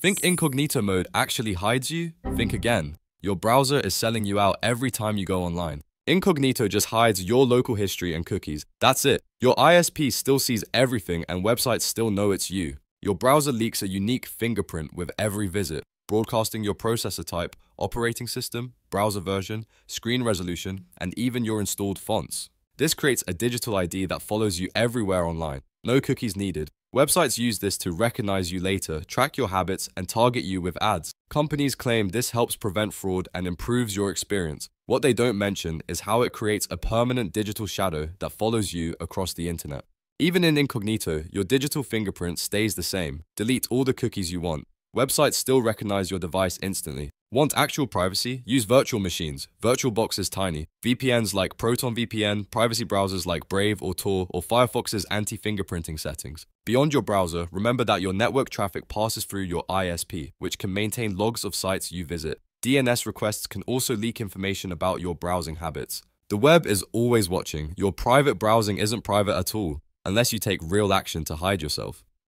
Think incognito mode actually hides you? Think again. Your browser is selling you out every time you go online. Incognito just hides your local history and cookies. That's it. Your ISP still sees everything and websites still know it's you. Your browser leaks a unique fingerprint with every visit, broadcasting your processor type, operating system, browser version, screen resolution, and even your installed fonts. This creates a digital ID that follows you everywhere online. No cookies needed. Websites use this to recognize you later, track your habits, and target you with ads. Companies claim this helps prevent fraud and improves your experience. What they don't mention is how it creates a permanent digital shadow that follows you across the internet. Even in incognito, your digital fingerprint stays the same. Delete all the cookies you want. Websites still recognize your device instantly. Want actual privacy? Use virtual machines. VirtualBox is tiny. VPNs like Proton VPN, privacy browsers like Brave or Tor, or Firefox's anti-fingerprinting settings. Beyond your browser, remember that your network traffic passes through your ISP, which can maintain logs of sites you visit. DNS requests can also leak information about your browsing habits. The web is always watching. Your private browsing isn't private at all, unless you take real action to hide yourself.